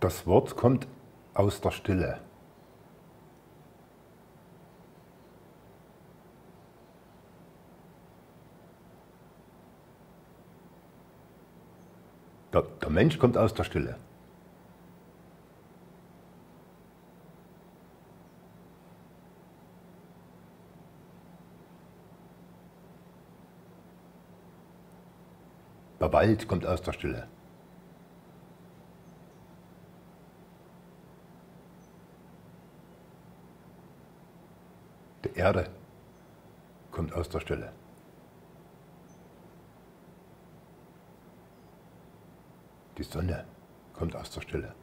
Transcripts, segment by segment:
Das Wort kommt aus der Stille. Der, der Mensch kommt aus der Stille. Der Wald kommt aus der Stille. Erde kommt aus der Stille. Die Sonne kommt aus der Stille.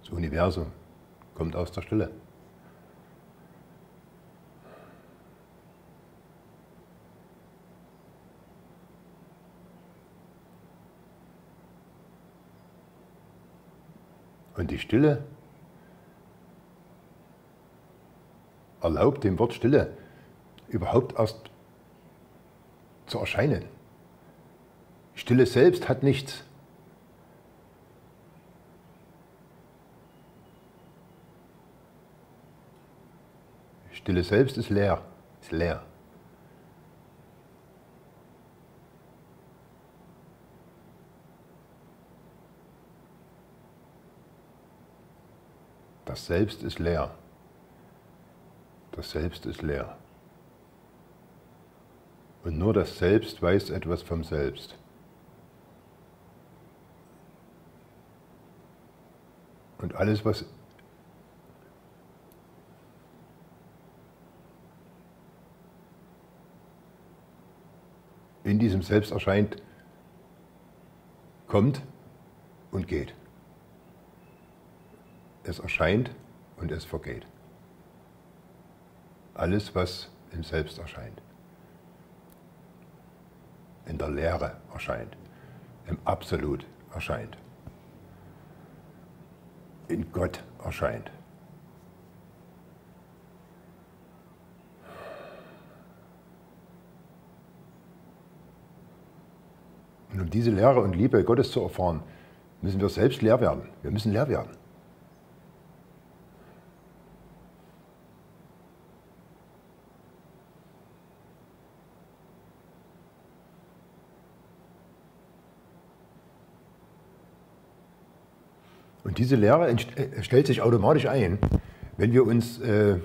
Das Universum kommt aus der Stille. Und die Stille erlaubt dem Wort Stille überhaupt erst zu erscheinen. Stille selbst hat nichts. Stille selbst ist leer, ist leer. Das Selbst ist leer. Das Selbst ist leer. Und nur das Selbst weiß etwas vom Selbst. Und alles, was in diesem Selbst erscheint, kommt und geht. Es erscheint und es vergeht. Alles, was im Selbst erscheint, in der Lehre erscheint, im Absolut erscheint in Gott erscheint. Und um diese Lehre und Liebe Gottes zu erfahren, müssen wir selbst leer werden. Wir müssen leer werden. Diese Lehre äh, stellt sich automatisch ein, wenn wir uns äh,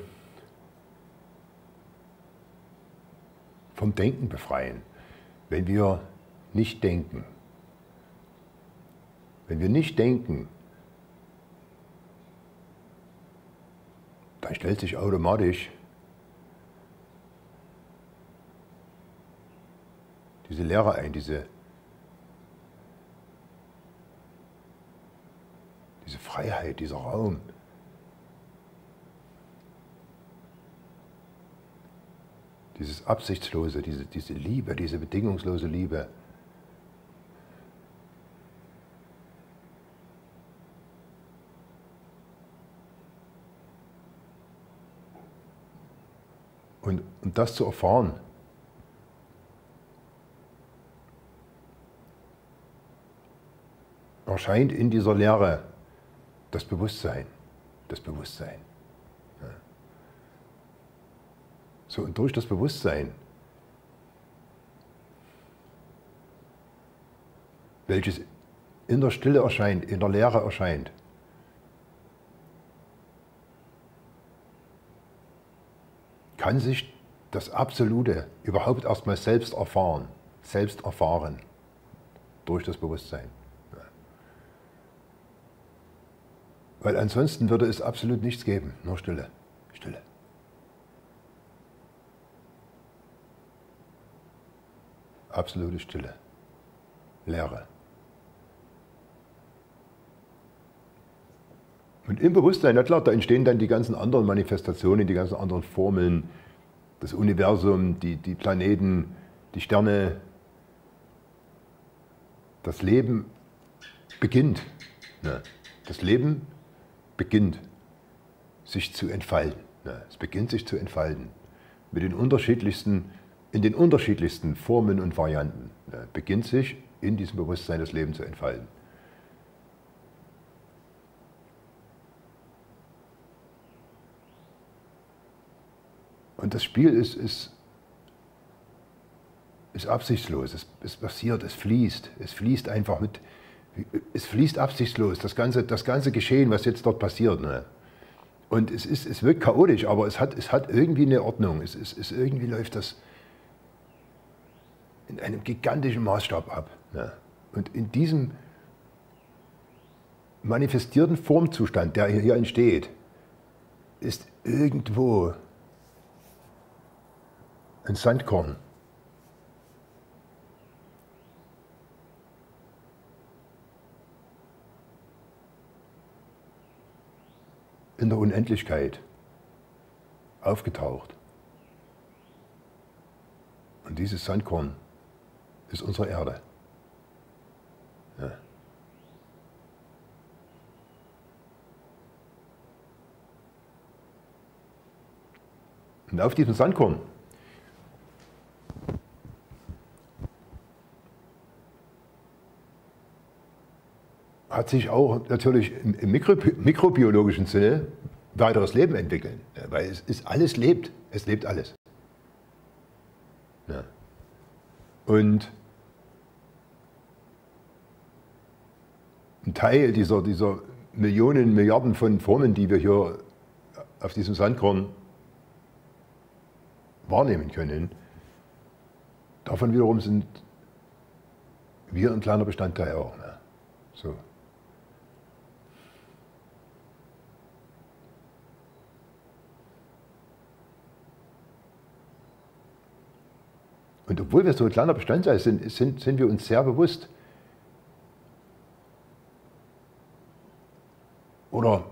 vom Denken befreien, wenn wir nicht denken. Wenn wir nicht denken, dann stellt sich automatisch diese Lehre ein, diese diese Freiheit, dieser Raum. Dieses Absichtslose, diese, diese Liebe, diese bedingungslose Liebe. Und, und das zu erfahren, erscheint in dieser Lehre das Bewusstsein, das Bewusstsein. Ja. So, und durch das Bewusstsein, welches in der Stille erscheint, in der Leere erscheint, kann sich das Absolute überhaupt erstmal selbst erfahren, selbst erfahren durch das Bewusstsein. Weil ansonsten würde es absolut nichts geben, nur Stille. Stille. Absolute Stille. Leere. Und im Bewusstsein, na klar, da entstehen dann die ganzen anderen Manifestationen, die ganzen anderen Formeln, das Universum, die, die Planeten, die Sterne. Das Leben beginnt. Ja. Das Leben beginnt sich zu entfalten. es beginnt sich zu entfalten. Mit den unterschiedlichsten, in den unterschiedlichsten Formen und Varianten. beginnt sich in diesem Bewusstsein das Leben zu entfalten. Und das Spiel ist, ist, ist absichtslos, es, es passiert, es fließt, es fließt einfach mit, es fließt absichtslos, das ganze, das ganze Geschehen, was jetzt dort passiert. Ne? Und es, ist, es wirkt chaotisch, aber es hat, es hat irgendwie eine Ordnung, es, es, es irgendwie läuft das in einem gigantischen Maßstab ab. Ne? Und in diesem manifestierten Formzustand, der hier entsteht, ist irgendwo ein Sandkorn. In der Unendlichkeit aufgetaucht. Und dieses Sandkorn ist unsere Erde. Ja. Und auf diesem Sandkorn hat sich auch natürlich im mikrobiologischen Sinne weiteres Leben entwickeln. Weil es ist alles lebt. Es lebt alles. Ja. Und ein Teil dieser, dieser Millionen, Milliarden von Formen, die wir hier auf diesem Sandkorn wahrnehmen können, davon wiederum sind wir ein kleiner Bestandteil auch. Ne? So. Und obwohl wir so ein kleiner Bestandteil sind, sind, sind wir uns sehr bewusst, oder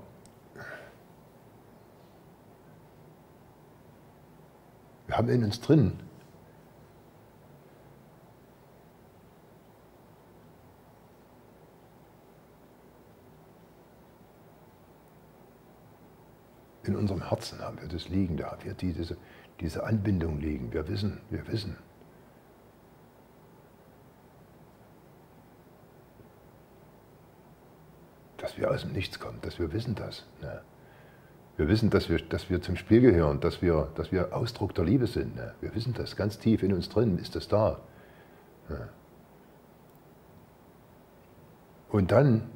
wir haben in uns drin in unserem Herzen haben wir das liegen, da haben wir diese, diese Anbindung liegen. Wir wissen, wir wissen. Dass wir aus dem Nichts kommen, dass wir wissen das. Ne? Wir wissen, dass wir, dass wir zum Spiel gehören, dass wir, dass wir Ausdruck der Liebe sind. Ne? Wir wissen das, ganz tief in uns drin ist das da. Ne? Und dann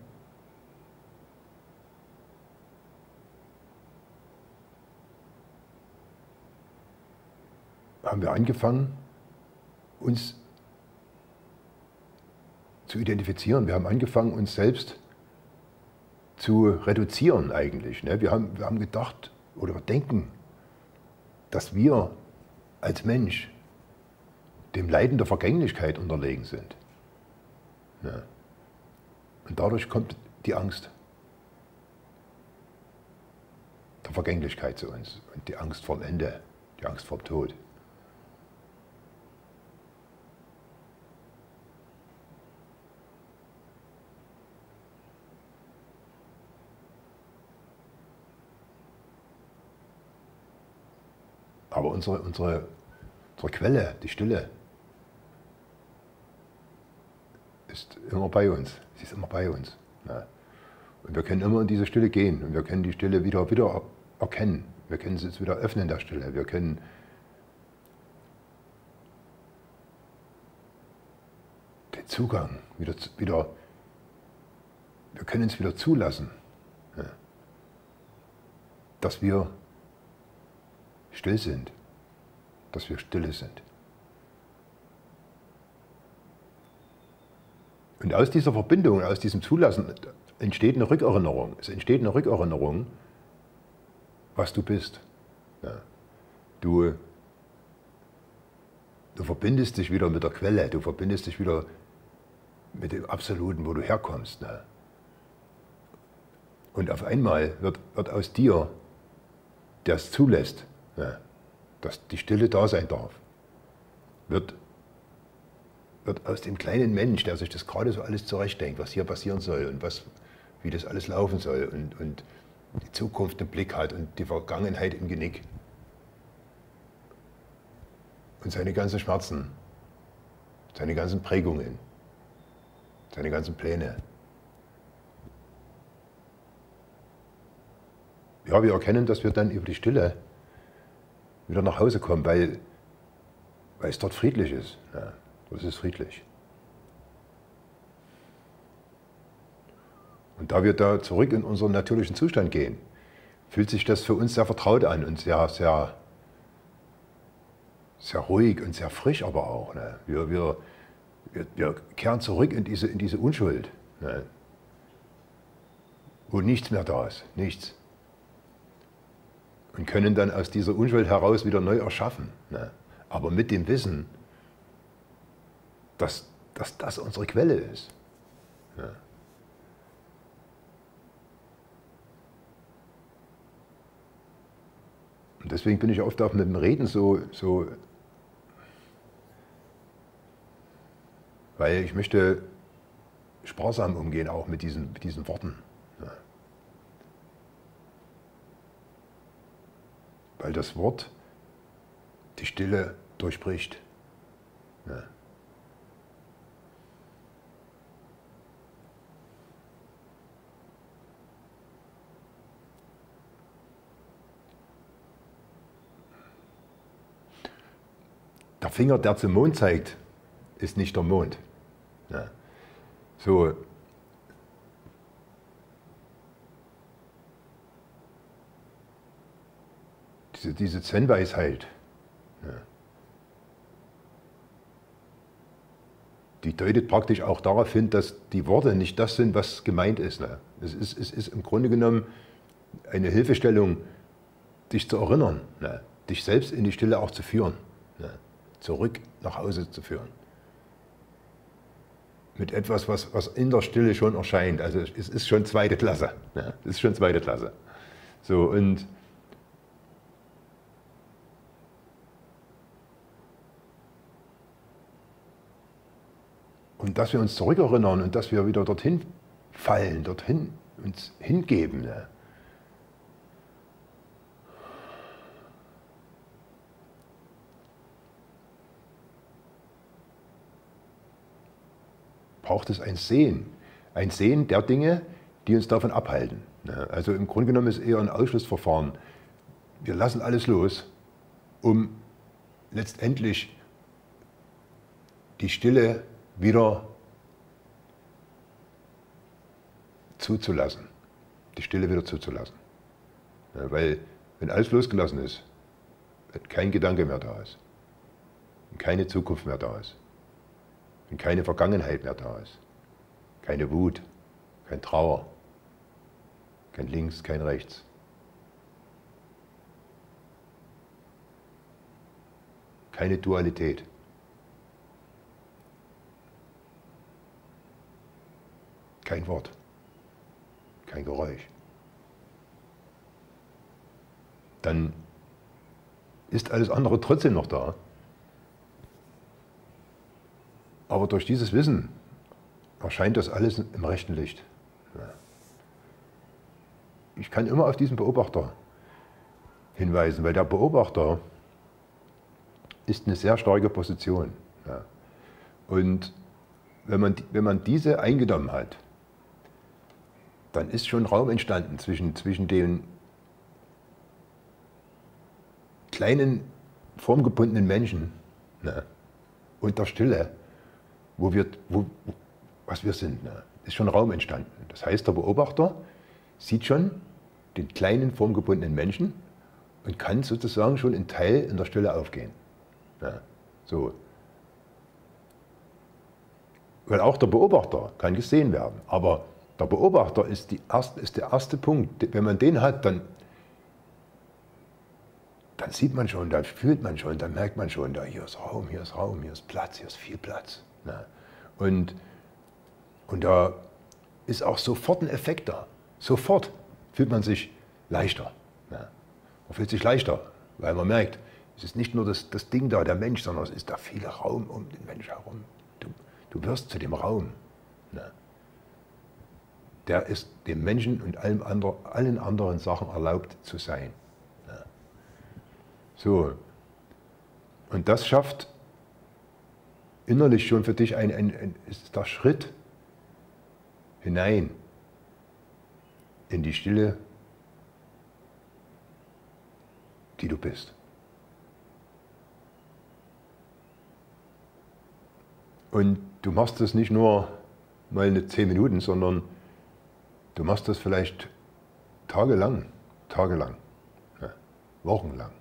haben wir angefangen, uns zu identifizieren. Wir haben angefangen, uns selbst zu reduzieren eigentlich. Ne? Wir, haben, wir haben gedacht oder denken, dass wir als Mensch dem Leiden der Vergänglichkeit unterlegen sind. Ne? Und dadurch kommt die Angst der Vergänglichkeit zu uns und die Angst vor dem Ende, die Angst vor dem Tod. Aber unsere, unsere, unsere Quelle, die Stille, ist immer bei uns. Sie ist immer bei uns. Ja. Und wir können immer in diese Stille gehen und wir können die Stille wieder, wieder erkennen. Wir können sie jetzt wieder öffnen, der Stille. Wir können den Zugang wieder, wieder wir können es wieder zulassen, ja. dass wir still sind, dass wir stille sind. Und aus dieser Verbindung, aus diesem Zulassen entsteht eine Rückerinnerung. Es entsteht eine Rückerinnerung, was du bist. Ja. Du, du verbindest dich wieder mit der Quelle, du verbindest dich wieder mit dem Absoluten, wo du herkommst. Ne? Und auf einmal wird, wird aus dir, der es zulässt, ja, dass die Stille da sein darf, wird, wird aus dem kleinen Mensch, der sich das gerade so alles zurechtdenkt, was hier passieren soll und was, wie das alles laufen soll und, und die Zukunft im Blick hat und die Vergangenheit im Genick und seine ganzen Schmerzen, seine ganzen Prägungen, seine ganzen Pläne. Ja, wir erkennen, dass wir dann über die Stille wieder nach Hause kommen, weil, weil es dort friedlich ist. Ja, das ist friedlich. Und da wir da zurück in unseren natürlichen Zustand gehen, fühlt sich das für uns sehr vertraut an und sehr, sehr, sehr ruhig und sehr frisch aber auch. Ne? Wir, wir, wir, wir, kehren zurück in diese, in diese Unschuld, ne? wo nichts mehr da ist, nichts. Und können dann aus dieser Unschuld heraus wieder neu erschaffen. Ne? Aber mit dem Wissen, dass, dass das unsere Quelle ist. Ne? Und deswegen bin ich oft auch mit dem Reden so, so weil ich möchte sparsam umgehen auch mit diesen, mit diesen Worten. Ja. Weil das Wort die Stille durchbricht. Ja. Der Finger, der zum Mond zeigt, ist nicht der Mond. Ja. So. Diese, diese Zen-Weisheit, ja. die deutet praktisch auch darauf hin, dass die Worte nicht das sind, was gemeint ist. Ne? Es, ist es ist im Grunde genommen eine Hilfestellung, dich zu erinnern, ne? dich selbst in die Stille auch zu führen. Ne? zurück nach Hause zu führen. Mit etwas, was, was in der Stille schon erscheint. Also es ist schon zweite Klasse. Ja, es ist schon zweite Klasse. So, und dass wir uns zurückerinnern und dass wir wieder dorthin fallen, dorthin uns hingeben. Ne? braucht es ein Sehen. Ein Sehen der Dinge, die uns davon abhalten. Also im Grunde genommen ist es eher ein Ausschlussverfahren. Wir lassen alles los, um letztendlich die Stille wieder zuzulassen. Die Stille wieder zuzulassen. weil wenn alles losgelassen ist, wenn kein Gedanke mehr da ist, keine Zukunft mehr da ist, wenn keine Vergangenheit mehr da ist. Keine Wut, kein Trauer, kein Links, kein Rechts. Keine Dualität. Kein Wort, kein Geräusch. Dann ist alles andere trotzdem noch da. Aber durch dieses Wissen erscheint das alles im rechten Licht. Ich kann immer auf diesen Beobachter hinweisen, weil der Beobachter ist eine sehr starke Position. Und wenn man, wenn man diese eingenommen hat, dann ist schon Raum entstanden zwischen, zwischen den kleinen, formgebundenen Menschen ne, und der Stille wo wir, wo, was wir sind. Ne? Ist schon Raum entstanden. Das heißt, der Beobachter sieht schon den kleinen, formgebundenen Menschen und kann sozusagen schon in Teil in der Stille aufgehen. Ja, so. Weil auch der Beobachter kann gesehen werden. Aber der Beobachter ist, erste, ist der erste Punkt. Wenn man den hat, dann, dann sieht man schon, dann fühlt man schon, dann merkt man schon, da hier ist Raum, hier ist Raum, hier ist Platz, hier ist viel Platz. Ne? Und, und da ist auch sofort ein Effekt da. Sofort fühlt man sich leichter. Ne? Man fühlt sich leichter, weil man merkt, es ist nicht nur das, das Ding da, der Mensch, sondern es ist da viel Raum um den Mensch herum. Du, du wirst zu dem Raum. Ne? Der ist dem Menschen und allem andre, allen anderen Sachen erlaubt zu sein. Ne? So. Und das schafft innerlich schon für dich ein, ein, ein ist der Schritt hinein in die Stille, die du bist. Und du machst das nicht nur mal eine zehn Minuten, sondern du machst das vielleicht tagelang, tagelang, ja, wochenlang,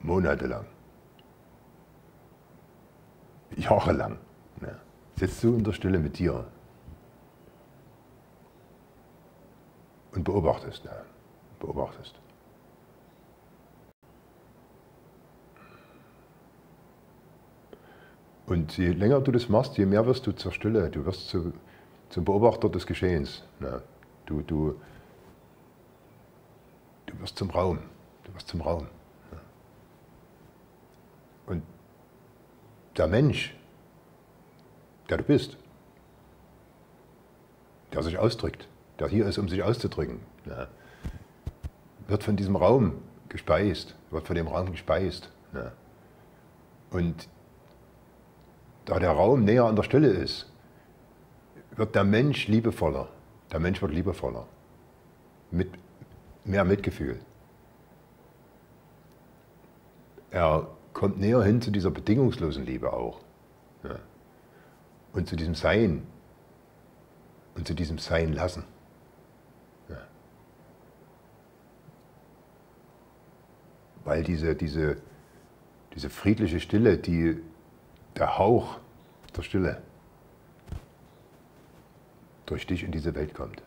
monatelang, jahrelang. Ja. Sitzt du in der Stille mit dir und beobachtest, ja, beobachtest. Und je länger du das machst, je mehr wirst du zur Stille, du wirst zu, zum Beobachter des Geschehens. Ja. Du, du, du wirst zum Raum, du wirst zum Raum. Ja. Und der Mensch, der du bist, der sich ausdrückt, der hier ist, um sich auszudrücken, ja, wird von diesem Raum gespeist, wird von dem Raum gespeist. Und da der Raum näher an der Stelle ist, wird der Mensch liebevoller. Der Mensch wird liebevoller. Mit mehr Mitgefühl. Er kommt näher hin zu dieser bedingungslosen Liebe auch. Ja. Und zu diesem Sein. Und zu diesem Sein lassen. Ja. Weil diese, diese, diese friedliche Stille, die der Hauch der Stille durch dich in diese Welt kommt.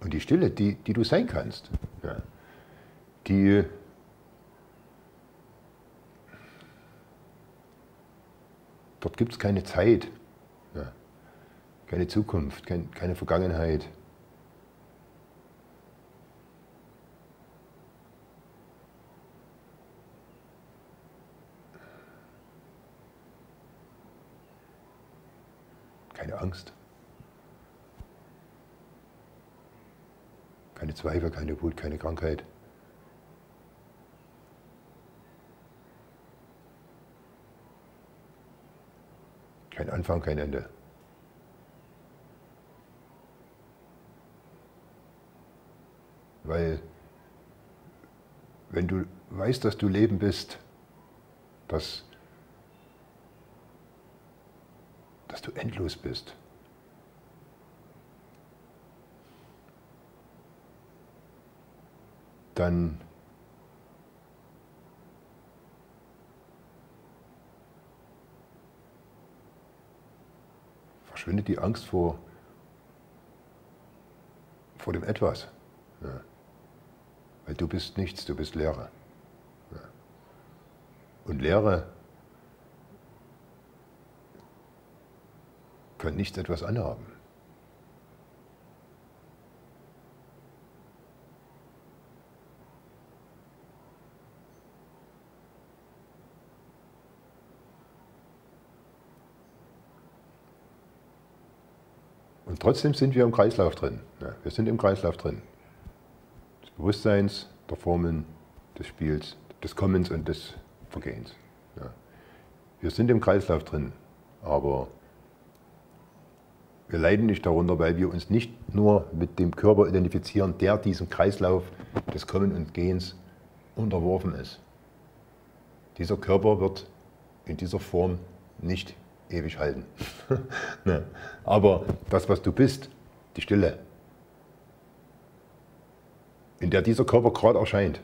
Und die Stille, die, die du sein kannst, ja, die dort gibt es keine Zeit, ja, keine Zukunft, kein, keine Vergangenheit. keine Angst, keine Zweifel, keine Wut, keine Krankheit. Kein Anfang, kein Ende. Weil wenn du weißt, dass du Leben bist, dass dass du endlos bist. Dann verschwindet die Angst vor, vor dem Etwas. Ja. Weil du bist nichts, du bist Leere. Ja. Und Leere kann nichts etwas anhaben. Und trotzdem sind wir im Kreislauf drin. Ja, wir sind im Kreislauf drin. Des Bewusstseins, der Formeln, des Spiels, des Kommens und des Vergehens. Ja. Wir sind im Kreislauf drin, aber wir leiden nicht darunter, weil wir uns nicht nur mit dem Körper identifizieren, der diesem Kreislauf des Kommen und Gehens unterworfen ist. Dieser Körper wird in dieser Form nicht ewig halten. ne. Aber das, was du bist, die Stille, in der dieser Körper gerade erscheint,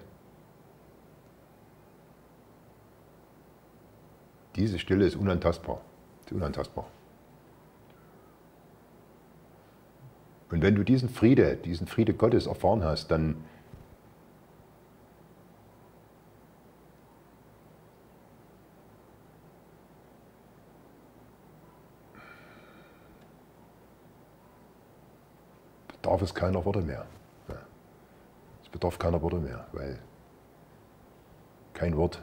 diese Stille ist unantastbar. Ist unantastbar. Und wenn du diesen Friede, diesen Friede Gottes erfahren hast, dann bedarf es keiner Worte mehr. Es bedarf keiner Worte mehr, weil kein Wort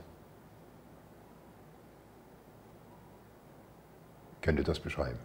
könnte das beschreiben.